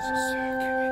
Jesus,